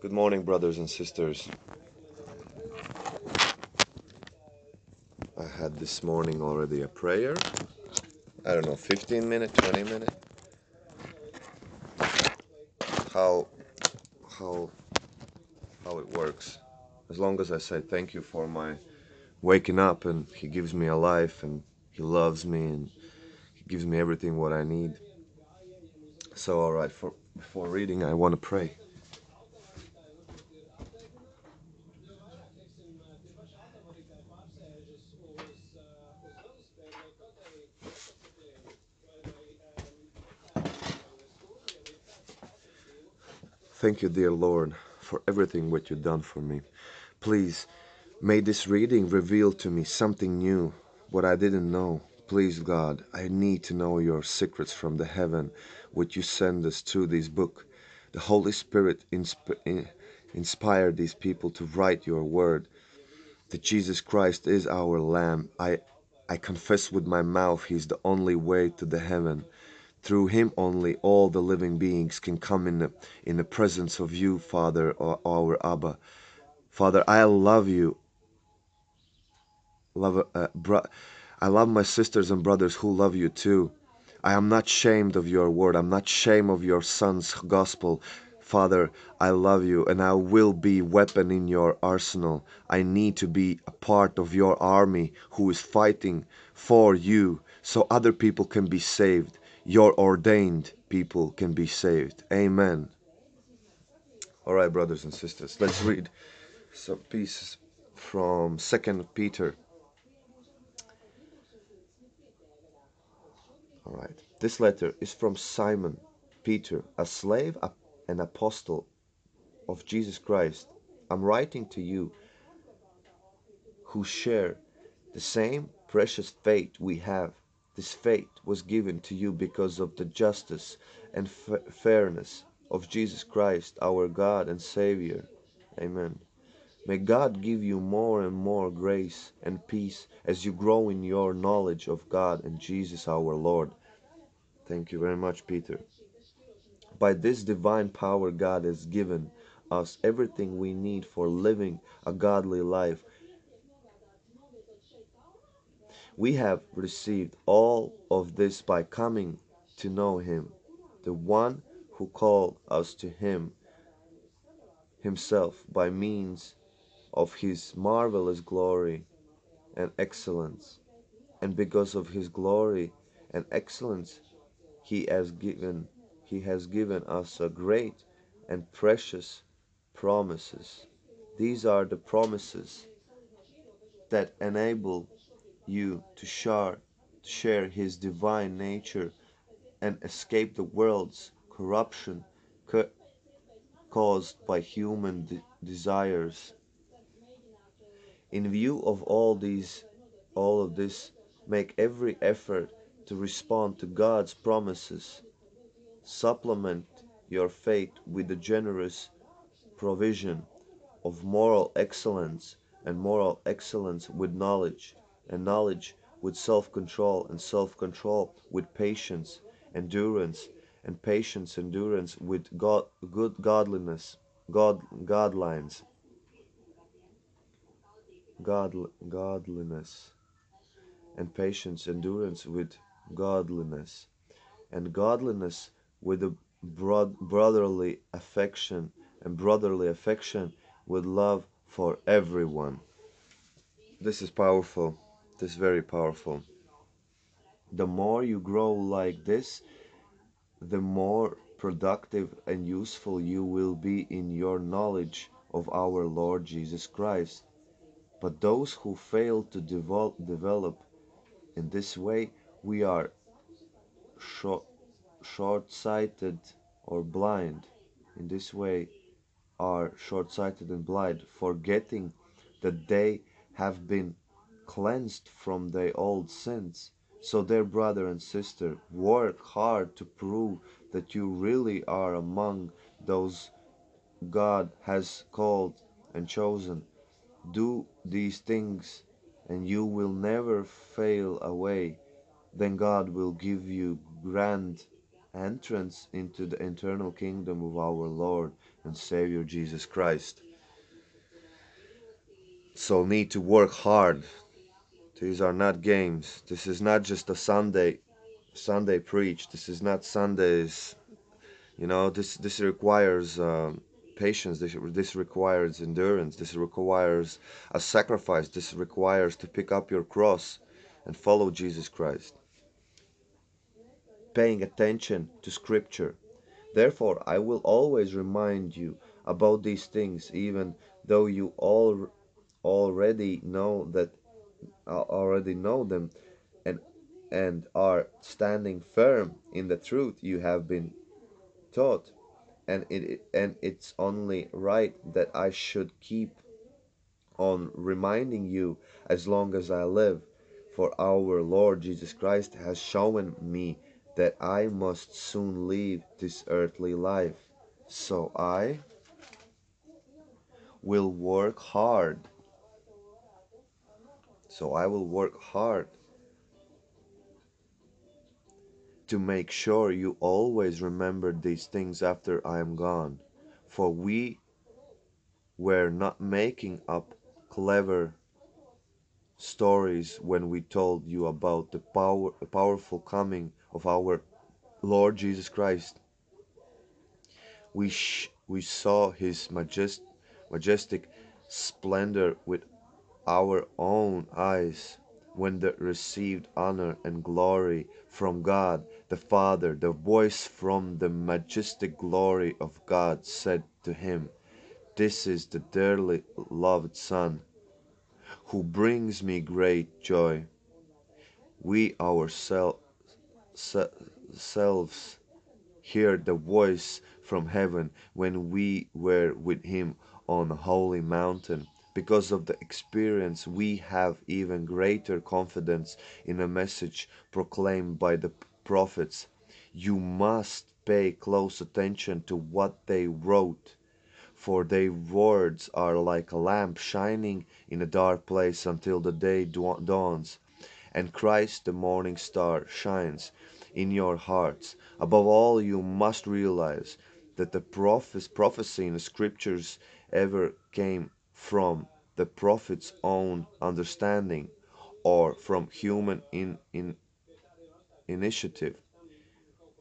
Good morning, brothers and sisters. I had this morning already a prayer. I don't know, 15 minute, 20 minute. How how how it works. As long as I say thank you for my waking up and he gives me a life and he loves me and he gives me everything what I need. So all right, for before reading I want to pray. Thank you, dear Lord, for everything what you've done for me. Please, may this reading reveal to me something new, what I didn't know. Please, God, I need to know your secrets from the heaven, which you send us through this book. The Holy Spirit insp- eh, inspired these people to write your word. That Jesus Christ is our Lamb. I, I confess with my mouth He's the only way to the heaven. Through him only all the living beings can come in the, in the presence of you, Father, our Abba. Father, I love you. Love, uh, bro- I love my sisters and brothers who love you too. I am not ashamed of your word. I'm not ashamed of your son's gospel. Father, I love you and I will be weapon in your arsenal. I need to be a part of your army who is fighting for you so other people can be saved your ordained people can be saved. Amen. All right, brothers and sisters, let's read some pieces from Second Peter. All right. This letter is from Simon Peter, a slave and apostle of Jesus Christ. I'm writing to you who share the same precious faith we have this faith was given to you because of the justice and fairness of Jesus Christ, our God and Savior. Amen. May God give you more and more grace and peace as you grow in your knowledge of God and Jesus our Lord. Thank you very much, Peter. By this divine power, God has given us everything we need for living a godly life we have received all of this by coming to know him, the one who called us to him himself by means of his marvelous glory and excellence. And because of his glory and excellence, he has given he has given us a great and precious promises. These are the promises that enable you to share, share his divine nature and escape the world's corruption caused by human de desires. In view of all these all of this make every effort to respond to God's promises. Supplement your faith with the generous provision of moral excellence and moral excellence with knowledge and knowledge with self-control and self-control with patience endurance and patience endurance with god good godliness god godlines. God godliness and patience endurance with godliness and godliness with a broad, brotherly affection and brotherly affection with love for everyone. This is powerful is very powerful. The more you grow like this, the more productive and useful you will be in your knowledge of our Lord Jesus Christ. But those who fail to develop, develop in this way, we are short, short-sighted or blind. In this way, are short-sighted and blind, forgetting that they have been cleansed from their old sins. So, dear brother and sister, work hard to prove that you really are among those God has called and chosen. Do these things, and you will never fail away. Then God will give you grand entrance into the eternal kingdom of our Lord and Savior Jesus Christ. So need to work hard. These are not games. This is not just a Sunday Sunday preach. This is not Sundays. You know, this this requires um, patience. This this requires endurance. This requires a sacrifice. This requires to pick up your cross and follow Jesus Christ. Paying attention to Scripture. Therefore, I will always remind you about these things, even though you all already know that already know them and and are standing firm in the truth you have been taught. And it and it's only right that I should keep on reminding you as long as I live. For our Lord Jesus Christ has shown me that I must soon leave this earthly life. So I will work hard so I will work hard to make sure you always remember these things after I am gone. For we were not making up clever stories when we told you about the power, powerful coming of our Lord Jesus Christ. We, we saw his majest, majestic splendor with our own eyes when they received honor and glory from God the Father, the voice from the majestic glory of God said to him, This is the dearly loved Son, who brings me great joy. We ourselves hear the voice from heaven when we were with him on the holy mountain because of the experience, we have even greater confidence in a message proclaimed by the prophets. You must pay close attention to what they wrote, for their words are like a lamp shining in a dark place until the day dawns, and Christ the morning star shines in your hearts. Above all, you must realize that the prophet's prophecy in the scriptures ever came from the prophet's own understanding or from human in, in initiative.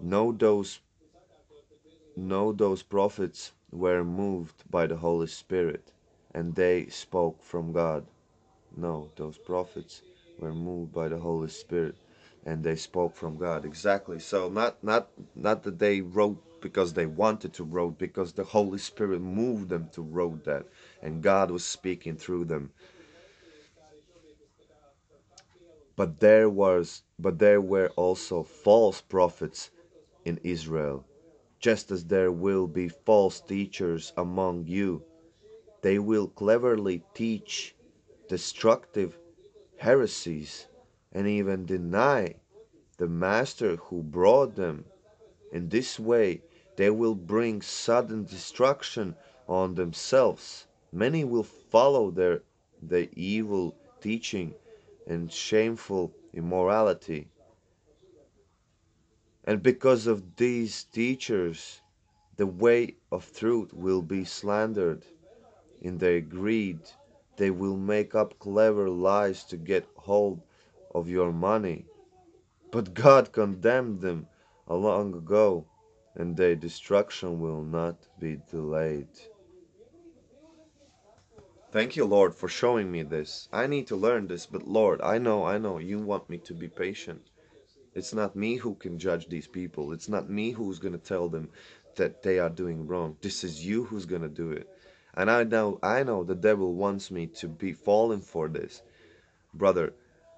No those no those prophets were moved by the Holy Spirit and they spoke from God. No, those prophets were moved by the Holy Spirit and they spoke from God. Exactly. So not not not that they wrote because they wanted to wrote because the Holy Spirit moved them to wrote that and God was speaking through them. But there was but there were also false prophets in Israel, just as there will be false teachers among you. They will cleverly teach destructive heresies and even deny the master who brought them. In this way, they will bring sudden destruction on themselves. Many will follow their the evil teaching and shameful immorality. And because of these teachers, the way of truth will be slandered. In their greed, they will make up clever lies to get hold of your money. But God condemned them long ago, and their destruction will not be delayed. Thank you, Lord, for showing me this. I need to learn this, but Lord, I know, I know, you want me to be patient. It's not me who can judge these people. It's not me who's going to tell them that they are doing wrong. This is you who's going to do it. And I know, I know the devil wants me to be fallen for this. Brother,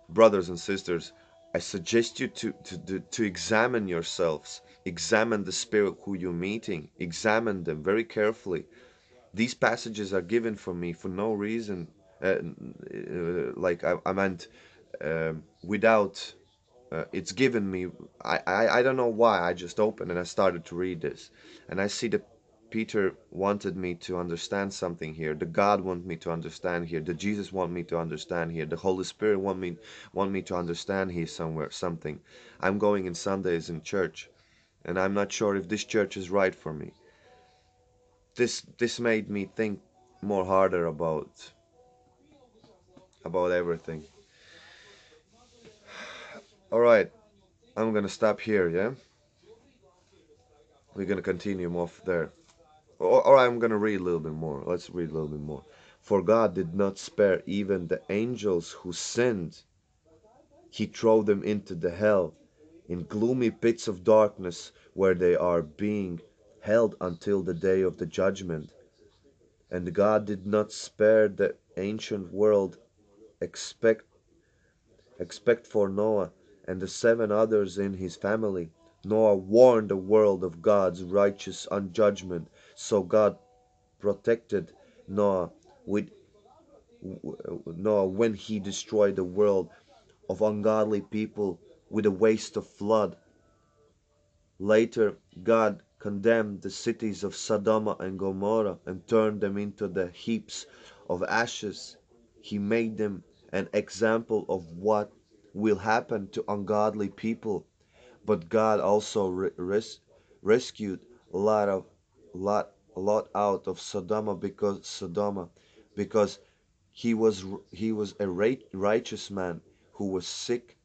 brothers and sisters, I suggest you to, to, to examine yourselves. Examine the spirit who you're meeting. Examine them very carefully. These passages are given for me for no reason. Uh, uh, like I, I meant uh, without uh, it's given me I, I I don't know why I just opened and I started to read this. And I see that Peter wanted me to understand something here. The God want me to understand here. The Jesus want me to understand here. The Holy Spirit want me want me to understand here somewhere something. I'm going in Sundays in church and I'm not sure if this church is right for me. This this made me think more harder about about everything. All right, I'm gonna stop here. Yeah, we're gonna continue more there. Or, I'm gonna read a little bit more. Let's read a little bit more. For God did not spare even the angels who sinned. He threw them into the hell, in gloomy pits of darkness, where they are being held until the day of the judgment. And God did not spare the ancient world expect expect for Noah and the seven others in his family. Noah warned the world of God's righteous judgment, so God protected Noah with Noah when he destroyed the world of ungodly people with a waste of flood. Later, God condemned the cities of Sodom and Gomorrah and turned them into the heaps of ashes. He made them an example of what will happen to ungodly people. But God also res rescued lot of lot lot out of Sodom because Sodom because he was he was a righteous man who was sick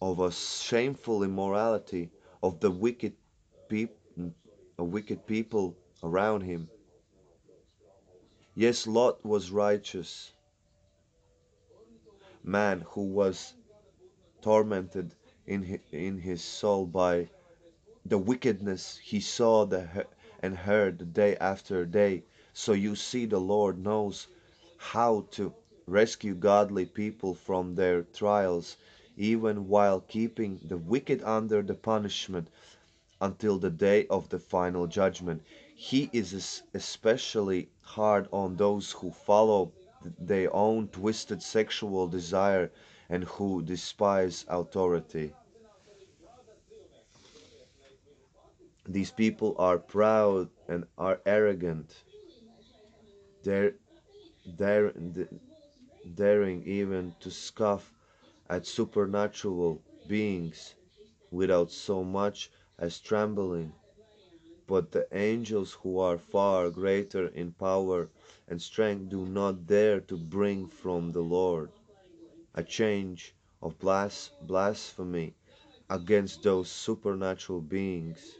of a shameful immorality of the wicked people wicked people around him. Yes, Lot was righteous man who was tormented in his, in his soul by the wickedness he saw the, and heard day after day. So you see the Lord knows how to rescue godly people from their trials even while keeping the wicked under the punishment until the day of the final judgment. He is especially hard on those who follow their own twisted sexual desire and who despise authority. These people are proud and are arrogant. They're, they're, daring even to scoff at supernatural beings without so much as trembling. But the angels who are far greater in power and strength do not dare to bring from the Lord a change of blas blasphemy against those supernatural beings.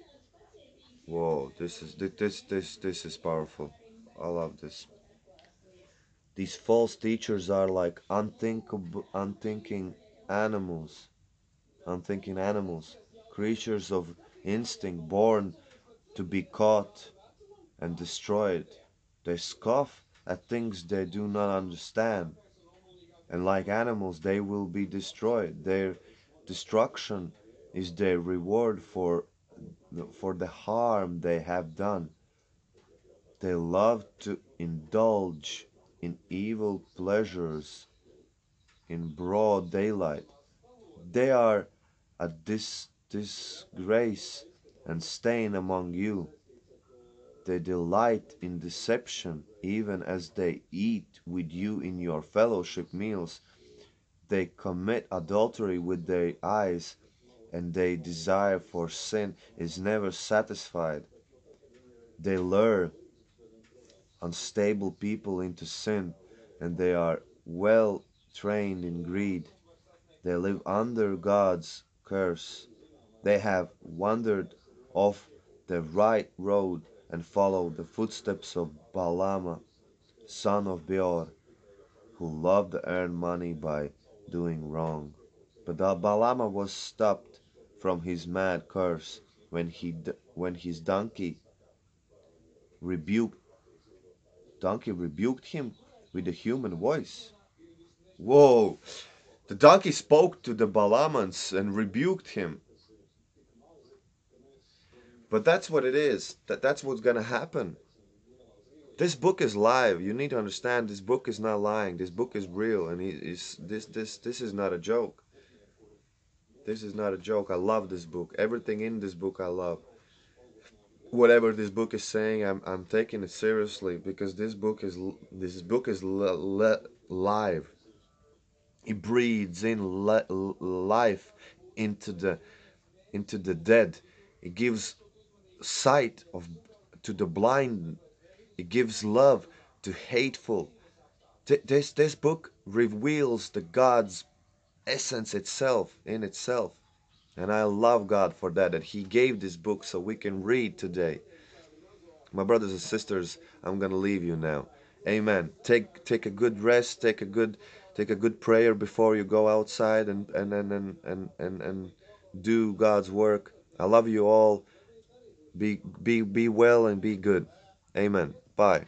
Whoa, this is this this this is powerful. I love this. These false teachers are like unthinkable, unthinking animals, unthinking animals, creatures of instinct born to be caught and destroyed. They scoff at things they do not understand. And like animals, they will be destroyed. Their destruction is their reward for, for the harm they have done. They love to indulge in evil pleasures in broad daylight. They are a dis disgrace and stain among you. They delight in deception, even as they eat with you in your fellowship meals. They commit adultery with their eyes, and their desire for sin is never satisfied. They lure unstable people into sin, and they are well trained in greed. They live under God's curse. They have wandered off the right road and followed the footsteps of Balaam, son of Beor, who loved to earn money by doing wrong. But Balaam was stopped from his mad curse when he when his donkey rebuked donkey rebuked him with a human voice. Whoa! The donkey spoke to the Balamans and rebuked him. But that's what it is. That that's what's gonna happen. This book is live. You need to understand. This book is not lying. This book is real, and is this this this is not a joke. This is not a joke. I love this book. Everything in this book I love. Whatever this book is saying, I'm I'm taking it seriously because this book is this book is live. It breathes in life into the into the dead It gives sight of to the blind. It gives love to hateful. This this book reveals the God's essence itself in itself. And I love God for that, that He gave this book so we can read today. My brothers and sisters, I'm gonna leave you now. Amen. Take take a good rest, take a good take a good prayer before you go outside and and and and and, and, and do God's work. I love you all. Be be be well and be good. Amen. Bye.